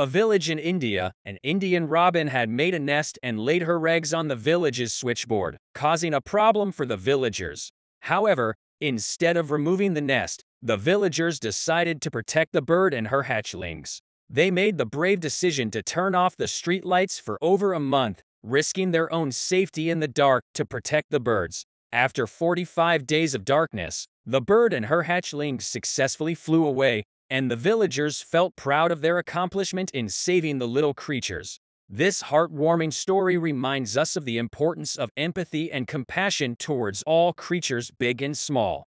A village in India, an Indian robin had made a nest and laid her eggs on the village's switchboard, causing a problem for the villagers. However, instead of removing the nest, the villagers decided to protect the bird and her hatchlings. They made the brave decision to turn off the streetlights for over a month, risking their own safety in the dark to protect the birds. After 45 days of darkness, the bird and her hatchlings successfully flew away, and the villagers felt proud of their accomplishment in saving the little creatures. This heartwarming story reminds us of the importance of empathy and compassion towards all creatures big and small.